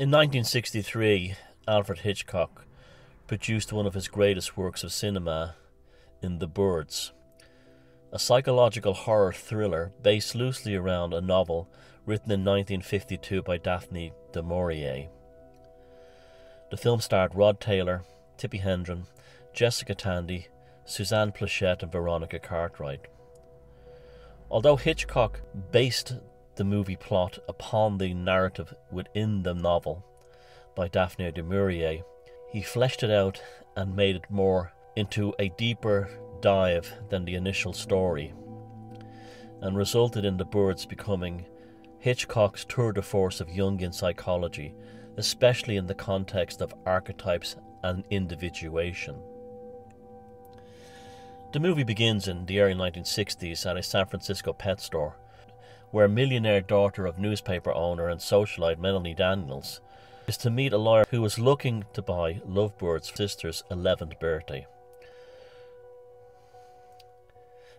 In 1963, Alfred Hitchcock produced one of his greatest works of cinema in The Birds, a psychological horror thriller based loosely around a novel written in 1952 by Daphne du Maurier. The film starred Rod Taylor, Tippi Hedren, Jessica Tandy, Suzanne Pleshette, and Veronica Cartwright. Although Hitchcock based the movie plot upon the narrative within the novel by Daphne du Maurier, he fleshed it out and made it more into a deeper dive than the initial story, and resulted in the birds becoming Hitchcock's tour de force of Jungian psychology, especially in the context of archetypes and individuation. The movie begins in the early 1960s at a San Francisco pet store, where millionaire daughter of newspaper owner and socialite Melanie Daniels is to meet a lawyer who is looking to buy Lovebird's sister's 11th birthday.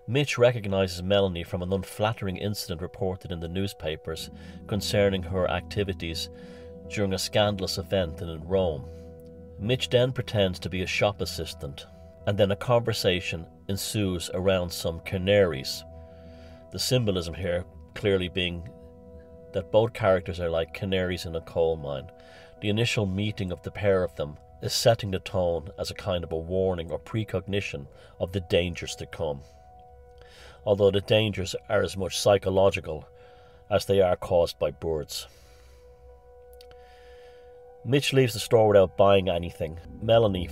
Mitch recognizes Melanie from an unflattering incident reported in the newspapers concerning her activities during a scandalous event in Rome. Mitch then pretends to be a shop assistant, and then a conversation ensues around some canaries. The symbolism here clearly being that both characters are like canaries in a coal mine. The initial meeting of the pair of them is setting the tone as a kind of a warning or precognition of the dangers to come. Although the dangers are as much psychological as they are caused by birds. Mitch leaves the store without buying anything. Melanie,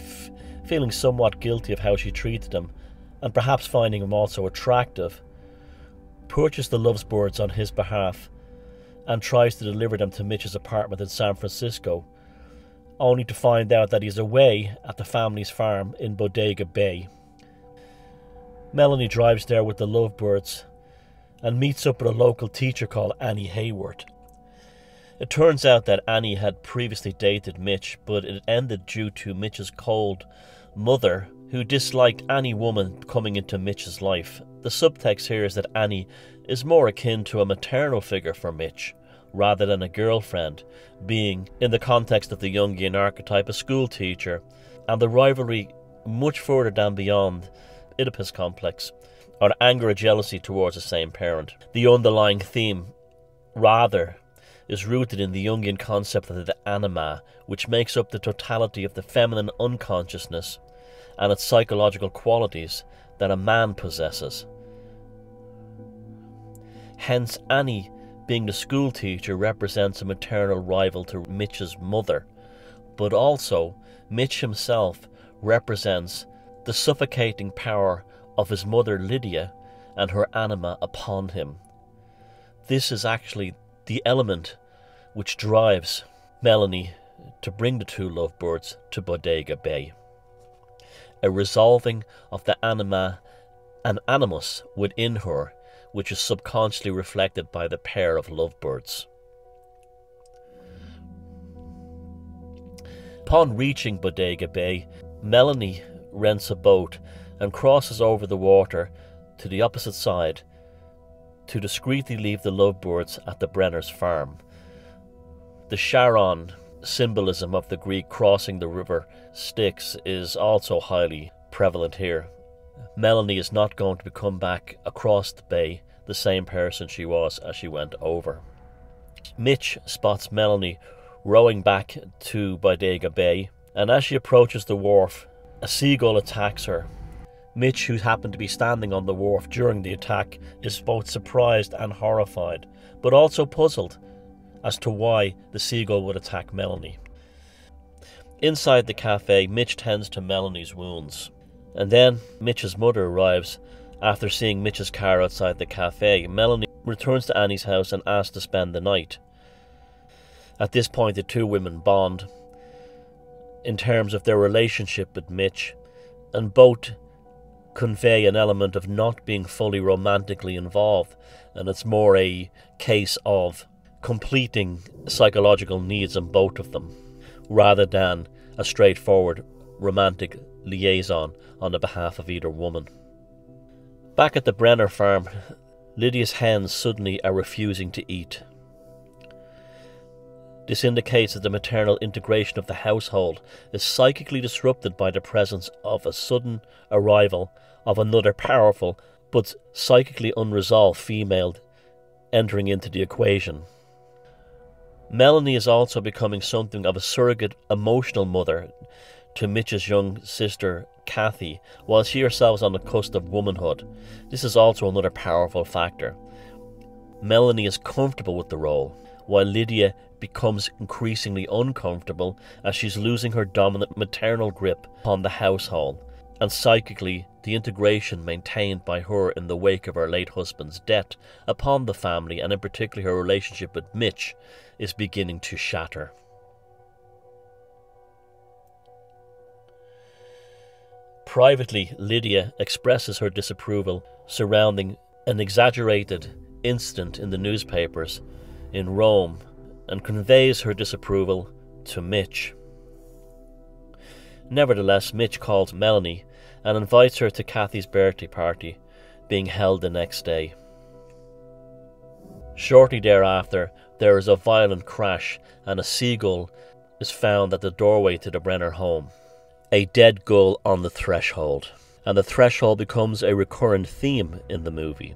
feeling somewhat guilty of how she treated him, and perhaps finding him also attractive, purchased the Lovebirds on his behalf and tries to deliver them to Mitch's apartment in San Francisco, only to find out that he's away at the family's farm in Bodega Bay. Melanie drives there with the Lovebirds and meets up with a local teacher called Annie Hayworth. It turns out that Annie had previously dated Mitch, but it ended due to Mitch's cold mother, who disliked any woman coming into Mitch's life. The subtext here is that Annie is more akin to a maternal figure for Mitch, rather than a girlfriend, being, in the context of the Jungian archetype, a school teacher, and the rivalry much further than beyond Oedipus complex, or anger or jealousy towards the same parent. The underlying theme, rather, is rooted in the Jungian concept of the anima, which makes up the totality of the feminine unconsciousness and its psychological qualities that a man possesses. Hence, Annie, being the school teacher, represents a maternal rival to Mitch's mother, but also Mitch himself represents the suffocating power of his mother Lydia and her anima upon him. This is actually the element which drives Melanie to bring the two lovebirds to Bodega Bay. A resolving of the anima and animus within her, which is subconsciously reflected by the pair of lovebirds. Upon reaching Bodega Bay, Melanie rents a boat and crosses over the water to the opposite side to discreetly leave the lovebirds at the Brenner's farm. The Charon symbolism of the Greek crossing the river Styx is also highly prevalent here. Melanie is not going to come back across the bay the same person she was as she went over. Mitch spots Melanie rowing back to Bodega Bay, and as she approaches the wharf, a seagull attacks her. Mitch, who happened to be standing on the wharf during the attack, is both surprised and horrified, but also puzzled as to why the seagull would attack Melanie. Inside the cafe, Mitch tends to Melanie's wounds. And then Mitch's mother arrives after seeing Mitch's car outside the cafe. Melanie returns to Annie's house and asks to spend the night. At this point, the two women bond in terms of their relationship with Mitch, and both convey an element of not being fully romantically involved, and it's more a case of completing psychological needs in both of them, rather than a straightforward romantic liaison on the behalf of either woman. Back at the Brenner farm, Lydia's hens suddenly are refusing to eat. This indicates that the maternal integration of the household is psychically disrupted by the presence of a sudden arrival of another powerful but psychically unresolved female entering into the equation. Melanie is also becoming something of a surrogate emotional mother to Mitch's young sister Kathy, while she herself is on the cusp of womanhood. This is also another powerful factor. Melanie is comfortable with the role, while Lydia becomes increasingly uncomfortable as she's losing her dominant maternal grip upon the household, and psychically, the integration maintained by her in the wake of her late husband's death upon the family, and in particular her relationship with Mitch, is beginning to shatter. Privately, Lydia expresses her disapproval surrounding an exaggerated incident in the newspapers in Rome and conveys her disapproval to Mitch. Nevertheless, Mitch calls Melanie and invites her to Kathy's birthday party, being held the next day. Shortly thereafter, there is a violent crash and a seagull is found at the doorway to the Brenner home. A dead gull on the threshold. And the threshold becomes a recurrent theme in the movie.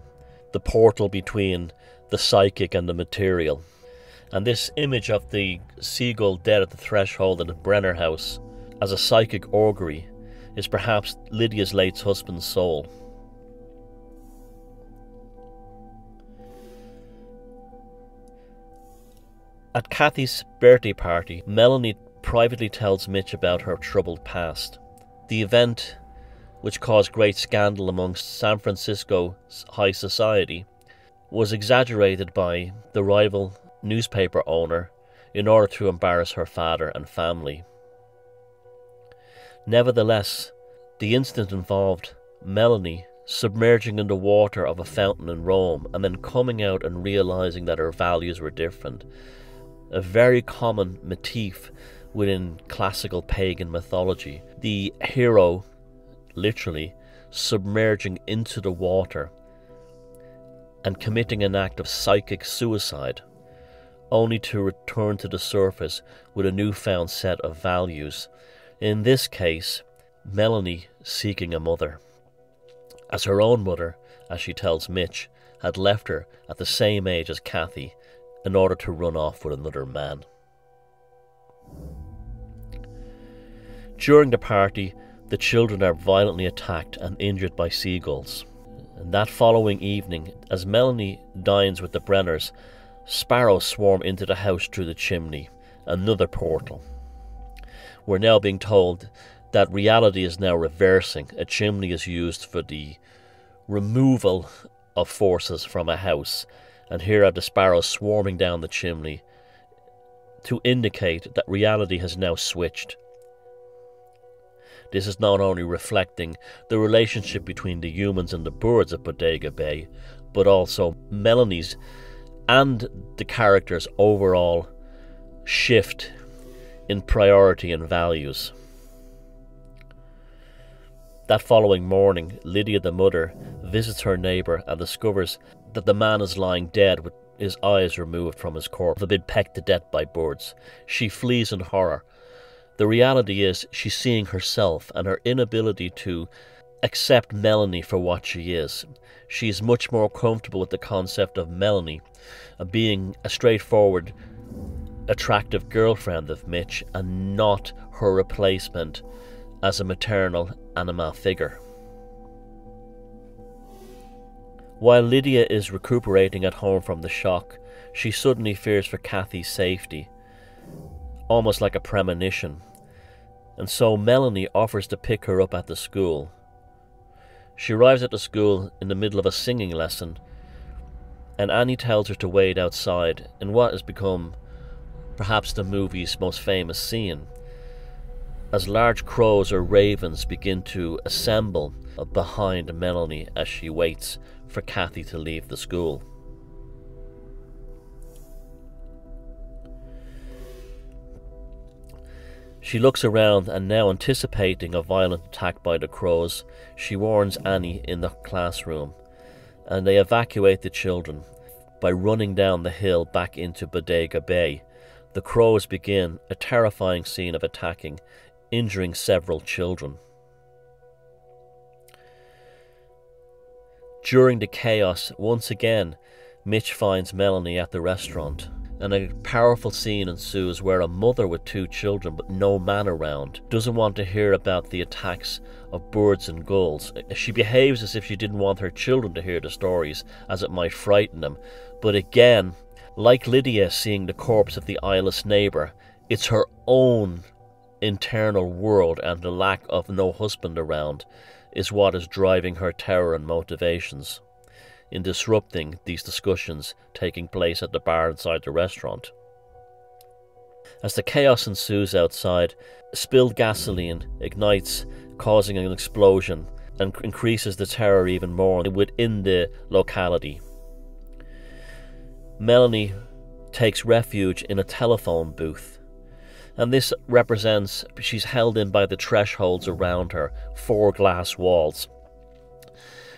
The portal between the psychic and the material. And this image of the seagull dead at the threshold of the Brenner house as a psychic augury is perhaps Lydia's late husband's soul. At Kathy's birthday party, Melanie privately tells Mitch about her troubled past. The event, which caused great scandal amongst San Francisco high society, was exaggerated by the rival newspaper owner in order to embarrass her father and family. Nevertheless, the incident involved Melanie submerging in the water of a fountain in Rome and then coming out and realizing that her values were different. A very common motif within classical pagan mythology. The hero, literally, submerging into the water and committing an act of psychic suicide, only to return to the surface with a newfound set of values in this case, Melanie seeking a mother. As her own mother, as she tells Mitch, had left her at the same age as Kathy in order to run off with another man. During the party, the children are violently attacked and injured by seagulls. And that following evening, as Melanie dines with the Brenners, sparrows swarm into the house through the chimney, another portal we're now being told that reality is now reversing. A chimney is used for the removal of forces from a house, and here are the sparrows swarming down the chimney to indicate that reality has now switched. This is not only reflecting the relationship between the humans and the birds of Bodega Bay, but also Melanie's and the character's overall shift in priority and values. That following morning, Lydia the mother visits her neighbour and discovers that the man is lying dead with his eyes removed from his corpse, have been pecked to death by birds. She flees in horror. The reality is she's seeing herself and her inability to accept Melanie for what she is. She is much more comfortable with the concept of Melanie uh, being a straightforward attractive girlfriend of Mitch and not her replacement as a maternal anima figure. While Lydia is recuperating at home from the shock, she suddenly fears for Kathy's safety, almost like a premonition, and so Melanie offers to pick her up at the school. She arrives at the school in the middle of a singing lesson, and Annie tells her to wait outside in what has become perhaps the movie's most famous scene, as large crows or ravens begin to assemble behind Melanie as she waits for Kathy to leave the school. She looks around and now anticipating a violent attack by the crows, she warns Annie in the classroom, and they evacuate the children by running down the hill back into Bodega Bay, the crows begin a terrifying scene of attacking, injuring several children. During the chaos, once again, Mitch finds Melanie at the restaurant, and a powerful scene ensues where a mother with two children but no man around doesn't want to hear about the attacks of birds and gulls. She behaves as if she didn't want her children to hear the stories, as it might frighten them. But again, like Lydia seeing the corpse of the eyeless neighbour, it's her own internal world and the lack of no husband around is what is driving her terror and motivations in disrupting these discussions taking place at the bar inside the restaurant. As the chaos ensues outside, spilled gasoline ignites, causing an explosion, and increases the terror even more within the locality. Melanie takes refuge in a telephone booth, and this represents she's held in by the thresholds around her, four glass walls.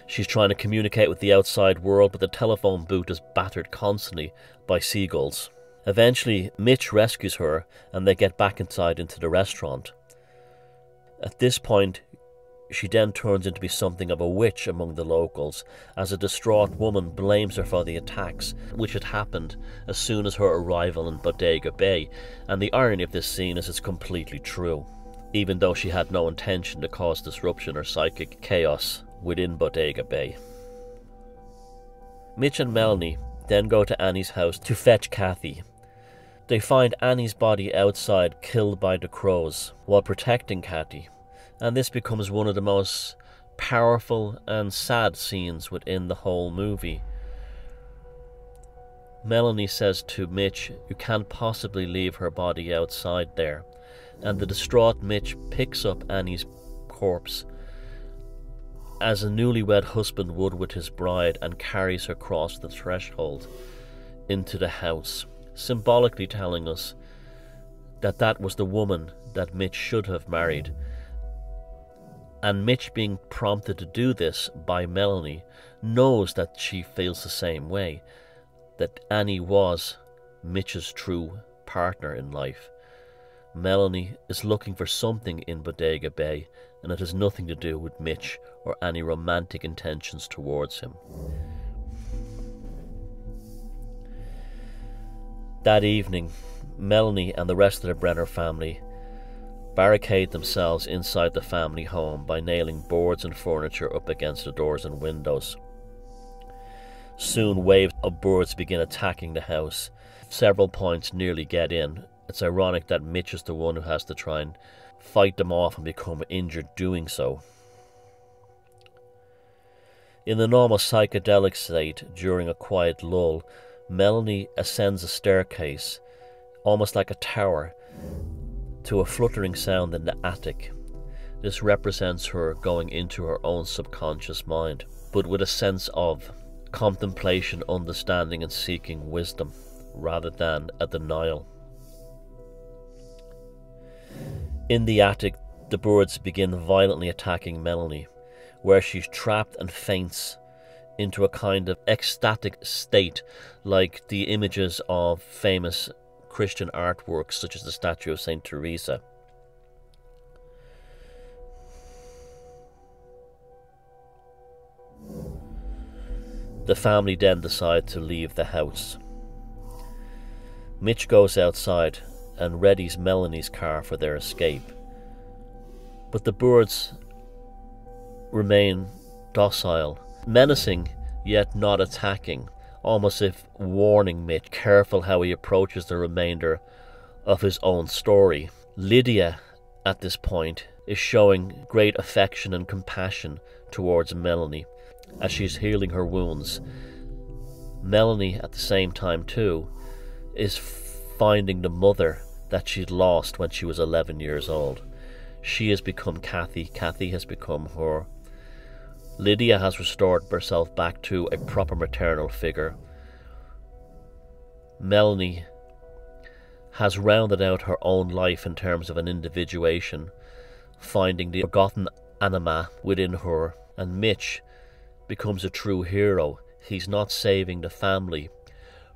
She's trying to communicate with the outside world, but the telephone booth is battered constantly by seagulls. Eventually, Mitch rescues her and they get back inside into the restaurant. At this point, she then turns into be something of a witch among the locals, as a distraught woman blames her for the attacks, which had happened as soon as her arrival in Bodega Bay, and the irony of this scene is it's completely true, even though she had no intention to cause disruption or psychic chaos within Bodega Bay. Mitch and Melanie then go to Annie's house to fetch Kathy. They find Annie's body outside, killed by the crows, while protecting Kathy, and this becomes one of the most powerful and sad scenes within the whole movie. Melanie says to Mitch, You can't possibly leave her body outside there. And the distraught Mitch picks up Annie's corpse as a newlywed husband would with his bride and carries her across the threshold into the house, symbolically telling us that that was the woman that Mitch should have married. And Mitch, being prompted to do this by Melanie, knows that she feels the same way, that Annie was Mitch's true partner in life. Melanie is looking for something in Bodega Bay, and it has nothing to do with Mitch or any romantic intentions towards him. That evening, Melanie and the rest of the Brenner family barricade themselves inside the family home by nailing boards and furniture up against the doors and windows. Soon, waves of birds begin attacking the house. Several points nearly get in. It's ironic that Mitch is the one who has to try and fight them off and become injured doing so. In the normal psychedelic state, during a quiet lull, Melanie ascends a staircase, almost like a tower, to a fluttering sound in the attic. This represents her going into her own subconscious mind, but with a sense of contemplation, understanding, and seeking wisdom, rather than a denial. In the attic, the birds begin violently attacking Melanie where she's trapped and faints into a kind of ecstatic state, like the images of famous Christian artworks such as the statue of St. Teresa. The family then decide to leave the house. Mitch goes outside and readies Melanie's car for their escape. But the birds remain docile, menacing yet not attacking, almost if warning Mitch careful how he approaches the remainder of his own story. Lydia, at this point, is showing great affection and compassion towards Melanie as she's healing her wounds. Melanie, at the same time, too, is finding the mother that she'd lost when she was 11 years old. She has become Kathy, Kathy has become her. Lydia has restored herself back to a proper maternal figure. Melanie has rounded out her own life in terms of an individuation, finding the forgotten anima within her, and Mitch becomes a true hero. He's not saving the family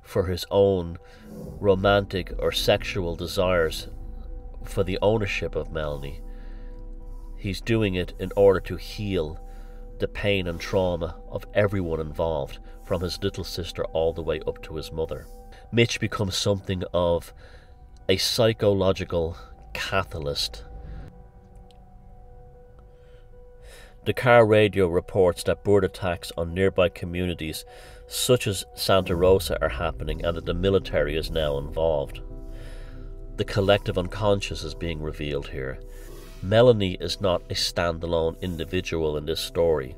for his own romantic or sexual desires for the ownership of Melanie. He's doing it in order to heal the pain and trauma of everyone involved, from his little sister all the way up to his mother. Mitch becomes something of a psychological catalyst. The car radio reports that bird attacks on nearby communities such as Santa Rosa are happening and that the military is now involved. The collective unconscious is being revealed here. Melanie is not a standalone individual in this story.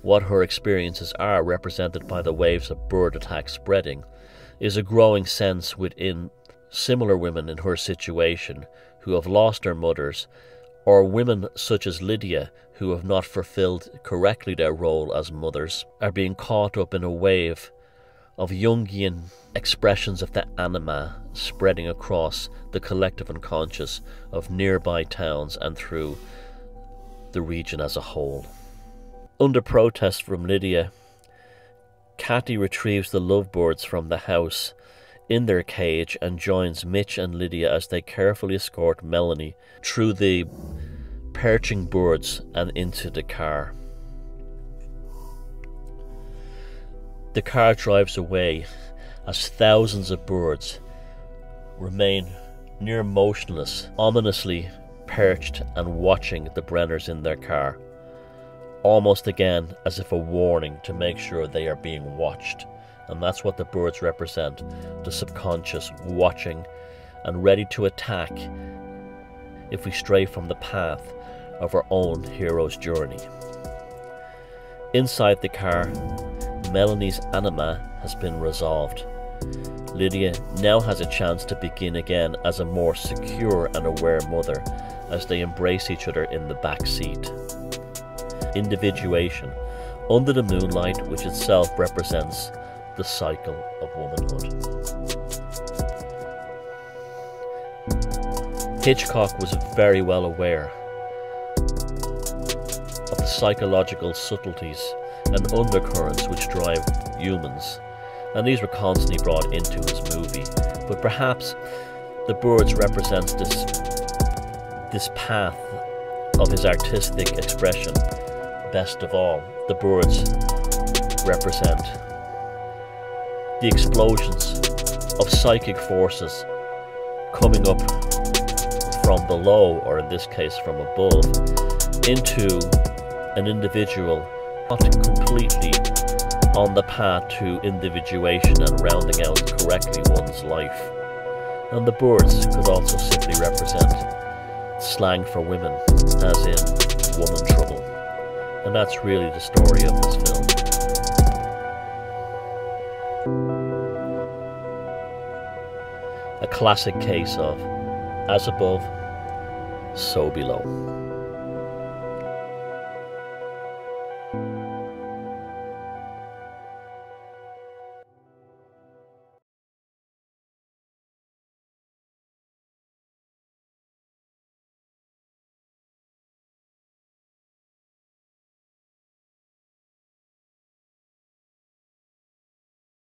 What her experiences are, represented by the waves of bird attacks spreading, is a growing sense within similar women in her situation who have lost their mothers, or women such as Lydia who have not fulfilled correctly their role as mothers, are being caught up in a wave of Jungian expressions of the anima spreading across the collective unconscious of nearby towns and through the region as a whole. Under protest from Lydia, Cathy retrieves the lovebirds from the house in their cage and joins Mitch and Lydia as they carefully escort Melanie through the perching birds and into the car. The car drives away as thousands of birds remain near motionless, ominously perched and watching the Brenners in their car, almost again as if a warning to make sure they are being watched. And that's what the birds represent the subconscious watching and ready to attack if we stray from the path of our own hero's journey. Inside the car, Melanie's anima has been resolved. Lydia now has a chance to begin again as a more secure and aware mother as they embrace each other in the back seat. Individuation, under the moonlight, which itself represents the cycle of womanhood. Hitchcock was very well aware of the psychological subtleties and undercurrents which drive humans, and these were constantly brought into his movie. But perhaps the birds represents this this path of his artistic expression best of all. The birds represent the explosions of psychic forces coming up from below, or in this case from above, into an individual not completely on the path to individuation and rounding out correctly one's life. And the birds could also simply represent slang for women, as in woman trouble. And that's really the story of this film. A classic case of as above, so below.